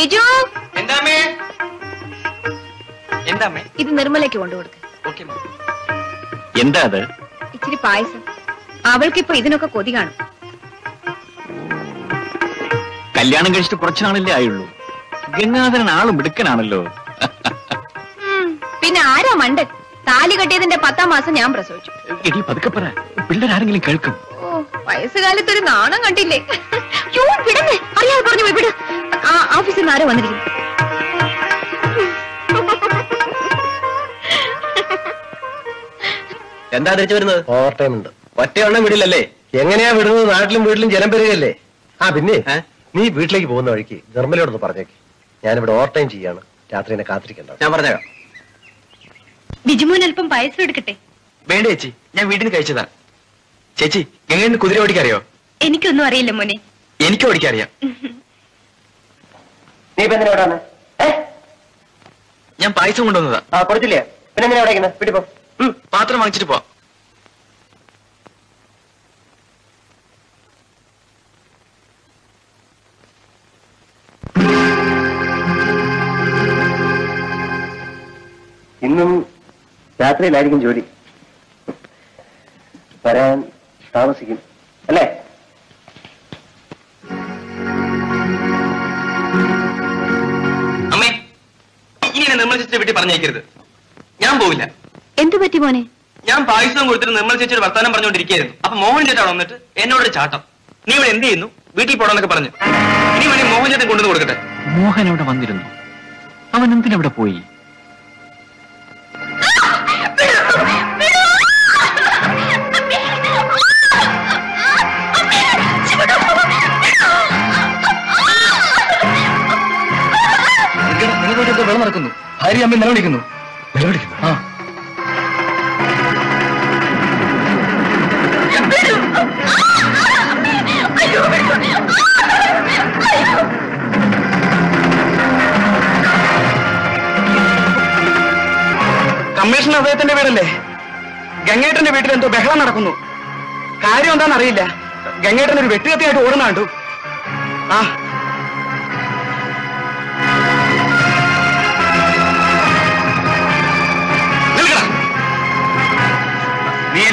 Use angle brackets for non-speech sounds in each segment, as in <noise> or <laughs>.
ബിജു? എന്താമേ എന്താമേ ഇത് നിർമ്മലയ്ക്ക് കൊണ്ടുകൊടുക്ക. ഓക്കെ എന്താ അത്? ഇച്ചിരി പായസം. അവൾക്കിപ്പോ ഇതിനൊക്കെ കൊതി കാണും. കല്യാണം കഴിച്ചിട്ട് കുറച്ചു നാളല്ലേ ആയുള്ളൂ. ഗംഗാധരൻ ആളും മിടുക്കനാണല്ലോ. പിന്നെ ആരാ മണ്ടൻ? താലി കെട്ടിയതിന്റെ പത്താം മാസം ഞാൻ പ്രസവിച്ചു. എടി പതുക്കെ പറ. പിള്ളേരാരെങ്കിലും കേൾക്കും. ഓ വയസ്സുകാലത്ത് ഒരു നാണം കണ്ടില്ലേ? അറിയാതെ പറഞ്ഞു പോയി വിട്. ആ ഓഫീസിൽ നിന്ന് ആരോ വന്നിരിക്കുന്നു. എന്താ തിരിച്ചു വരുന്നത്? ഓവർ ടൈം ഉണ്ട്. ഒറ്റയെണ്ണം വിടില്ലല്ലേ? എങ്ങനെയാ വിടുന്നത്? നാട്ടിലും വീട്ടിലും ജലം പെരുകല്ലേ ആ പിന്നെ നീ വീട്ടിലേക്ക് പോകുന്ന വഴിക്ക് നിർമ്മലയോടൊന്ന് പറഞ്ഞേക്ക്. ഞാനിവിടെ ഓവർ ടൈം ചെയ്യാണ്. രാത്രി എന്നെ കാത്തിരിക്കണ്ട. ഞാൻ പറഞ്ഞേക്കാം. ബിജുമോൻ അല്പം പായസം എടുക്കട്ടെ? വേണ്ട ചേച്ചി. ഞാൻ വീട്ടിൽ നിന്ന് കഴിച്ചതാ. ചേച്ചി എങ്ങനെ കുതിര ഓടിക്കറിയോ എനിക്കൊന്നും അറിയില്ല മോനെ. എനിക്ക് ഓടിക്കറിയാം നീ ഇപ്പൊ എന്തിനാ ഇവിടെ ഞാൻ പായസം കൊണ്ടുവന്നതാ. ആ കൊടുത്തില്ലേ? പിന്നെ എന്തിനാ ഇവിടെ ഇരിക്കുന്നെ? പോ പാത്രം വാങ്ങിച്ചിട്ട് പോ ഇന്നും രാത്രിയിലായിരിക്കും ജോലി. വരാൻ താമസിക്കും. അല്ലേ? ഇനി ചേച്ചിയെ ചേച്ചിയുടെ വീട്ടിൽ പറഞ്ഞേക്കരുത് ഞാൻ പോവില്ല. എന്തു പറ്റി മോനെ? ഞാൻ പായസം കൊടുത്തിട്ട് നിർമ്മൽ ചേച്ചിയുടെ വർത്താനം പറഞ്ഞുകൊണ്ടിരിക്കുകയായിരുന്നു. അപ്പൊ മോഹൻ ചേട്ടാ വന്നിട്ട് എന്നോടൊരു ചാട്ടം. നീ ഇവിടെ എന്ത് ചെയ്യുന്നു? വീട്ടിൽ പോടാന്നൊക്കെ പറഞ്ഞു. ഇനി വേണേ മോഹൻ ചേട്ടൻ കൊണ്ടുവന്ന് കൊടുക്കട്ടെ. മോഹൻ അവിടെ വന്നിരുന്നു. അവൻ എന്തിനവിടെ പോയി? നിങ്ങളുടെ വെള്ളം നടക്കുന്നു? ഭാര്യ അമ്മ നിലവിളിക്കുന്നു. നിലവിളിക്കുന്നു? ആ. കമ്മീഷണർ അദ്ദേഹത്തിന്റെ വീടല്ലേ? ഗംഗേട്ടന്റെ വീട്ടിൽ എന്തോ ബഹളം നടക്കുന്നു. കാര്യം എന്താണെന്ന് അറിയില്ല. ഗംഗേട്ടൻ ഒരു വെട്ടുകത്തിയായിട്ട് ഓടുന്ന കണ്ടു. ആ.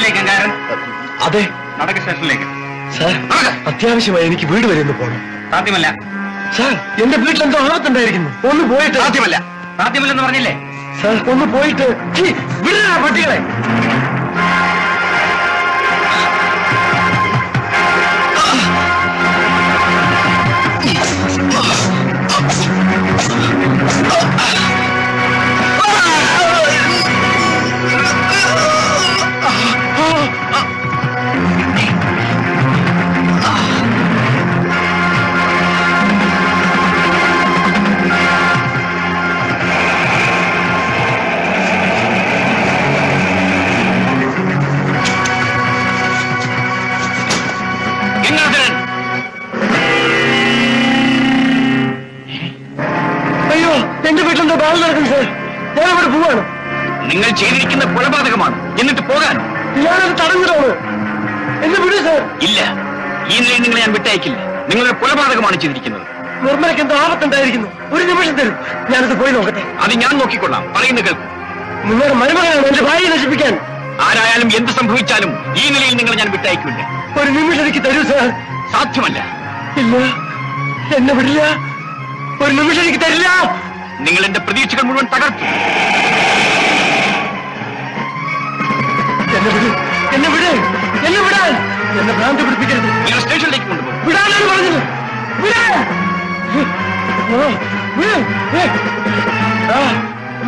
ഗംഗാരൻ അതെ. നടക്ക സ്റ്റേഷനിലേക്ക്. സാർ അത്യാവശ്യമായി എനിക്ക് വീട് വരെ ഒന്ന് പോകണം സാധ്യമല്ല. സാർ എന്റെ വീട്ടിൽ എന്തോ ആപത്തുണ്ടായിരിക്കുന്നു. ഒന്ന് പോയിട്ട് സാധ്യമല്ല. സാധ്യമല്ലെന്ന് പറഞ്ഞില്ലേ? സാർ ഒന്ന് പോയിട്ട് വിടാ പട്ടികളെ. പോവാണ് നിങ്ങൾ ചെയ്തിരിക്കുന്ന കൊലപാതകമാണ്. എന്നിട്ട് പോകാൻ. ഞാനത് തടഞ്ഞതാണ് എന്നെ വിടൂ സാർ. ഇല്ല. ഈ നിലയിൽ നിങ്ങളെ ഞാൻ വിട്ടയക്കില്ല. നിങ്ങളുടെ കൊലപാതകമാണ് ചെയ്തിരിക്കുന്നത്. നിർമ്മലയ്ക്ക് എന്തോ ആപത്തുണ്ടായിരിക്കുന്നു. ഒരു നിമിഷം തരും. ഞാനത് പോയി നോക്കട്ടെ. അത് ഞാൻ നോക്കിക്കൊള്ളാം. പറയുന്ന കേൾക്കും. നിങ്ങളുടെ മരുമകനാണ് എന്റെ ഭാര്യയെ നശിപ്പിക്കാൻ. ആരായാലും എന്ത് സംഭവിച്ചാലും ഈ നിലയിൽ നിങ്ങളെ ഞാൻ വിട്ടയക്കില്ല. ഒരു നിമിഷം എനിക്ക് തരൂ സാർ. സാധ്യമല്ല. ഇല്ല. എന്നെ വിടില്ല. ഒരു നിമിഷം എനിക്ക് തരില്ല. നിങ്ങൾ എന്റെ പ്രതീക്ഷകൾ മുഴുവൻ തകർത്തു. എന്നെ വിട് എന്നെ വിട് എന്നെ വിടാൻ. എന്നെ ഭ്രാന്തി പിടിപ്പിക്കരുത്. നിങ്ങൾ സ്റ്റേഷനിലേക്ക് കൊണ്ടുപോകും വിടാനാണ് പറഞ്ഞത്.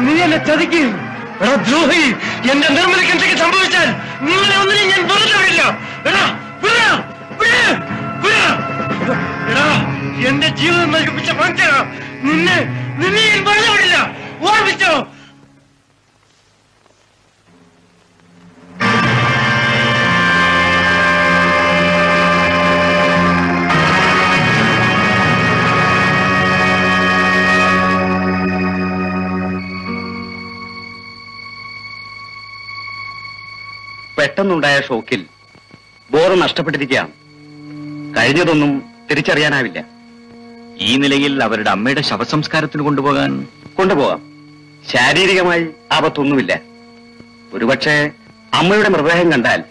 നീ എന്നെ ചതിക്ക്. എടാ ദ്രോഹി എന്റെ നിർമ്മലയ്ക്ക് എന്തെങ്കിലും സംഭവിച്ചാൽ നിങ്ങളെ ഒന്നിനെ ഞാൻ വെറുതെ വിടില്ല എടാ എന്റെ ജീവിതം നൽകിപ്പിച്ച മനുഷ്യ നിന്നെ ഞാൻ വെറുതെ വിടില്ല ഓർമ്മിച്ചോ? പെട്ടെന്നുണ്ടായ ഷോക്കിൽ ബോറ് നഷ്ടപ്പെട്ടിരിക്കുകയാണ്. കഴിഞ്ഞതൊന്നും തിരിച്ചറിയാനാവില്ല. ഈ നിലയിൽ അവരുടെ അമ്മയുടെ ശവസംസ്കാരത്തിന് കൊണ്ടുപോകാൻ കൊണ്ടുപോകാം. ശാരീരികമായി ആപത്തൊന്നുമില്ല. ഒരുപക്ഷെ അമ്മയുടെ മൃതദേഹം കണ്ടാൽ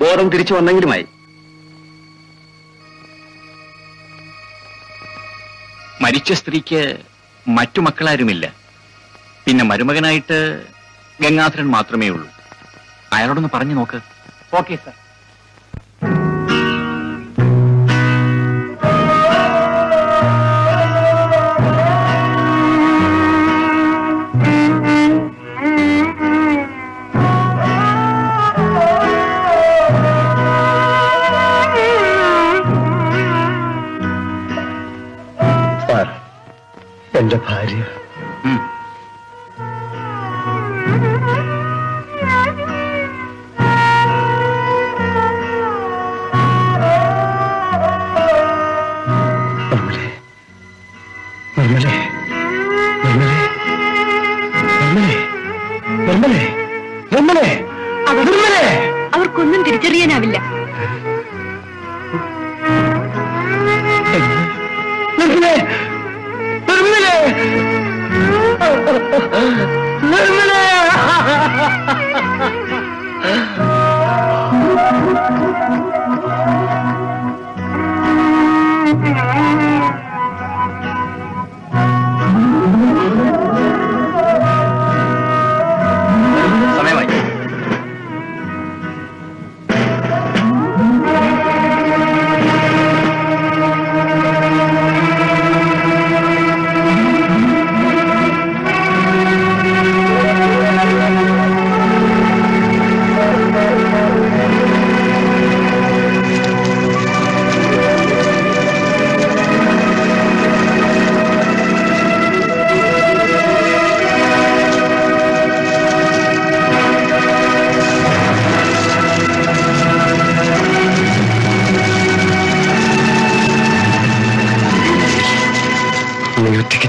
ബോധം തിരിച്ചു വന്നെങ്കിലുമായി. മരിച്ച സ്ത്രീക്ക് മറ്റു മക്കളാരുമില്ല. പിന്നെ മരുമകനായിട്ട് ഗംഗാധരൻ മാത്രമേ ഉള്ളൂ. അയാളോടൊന്ന് പറഞ്ഞു നോക്ക്. ഓക്കെ സാർ സാർ എന്റെ ഭാര്യ. നിർമ്മലേ നിർമ്മലേ <laughs> നിർമ്മലേ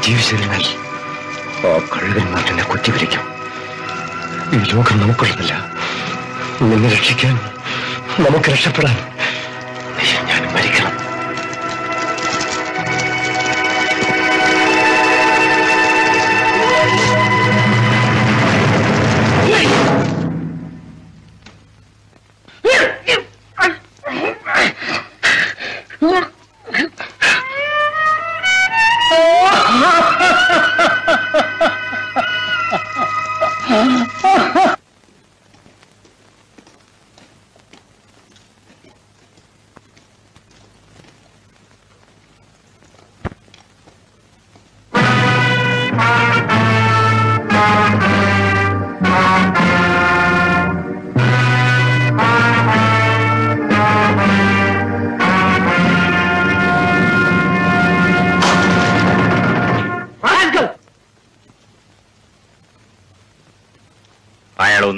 ജീവിച്ചിരുന്നാൽ ആ കഴുകന്മാർ എന്നെ കുത്തിവിളിക്കും ഈ ലോകം നമുക്കുള്ളതല്ല. നിന്നെ രക്ഷിക്കാൻ നമുക്ക് രക്ഷപ്പെടാൻ.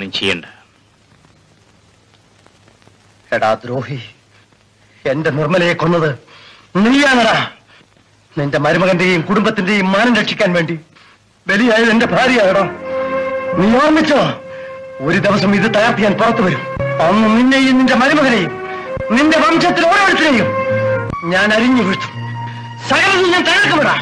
അയാളൊന്നും ചെയ്യണ്ട. എടാ ദ്രോഹി എന്റെ നിർമ്മലയെ കൊന്നത് നീയാണടാ. നിന്റെ മരുമകന്റെയും കുടുംബത്തിന്റെയും മാനം രക്ഷിക്കാൻ വേണ്ടി ബലിയായത് എന്റെ ഭാര്യയാണോ നീ ഓർമ്മിച്ചോ? ഒരു ദിവസം ഇത് തകർത്ത് ഞാൻ പുറത്തു വരും. അന്ന് നിന്നെയും നിന്റെ മരുമകനെയും നിന്റെ വംശത്തിൽ ഓരോരുത്തരെയും ഞാൻ അരിഞ്ഞു വീഴ്ത്തും. സകലത്തിൽ ഞാൻ തകർക്കുമിടാ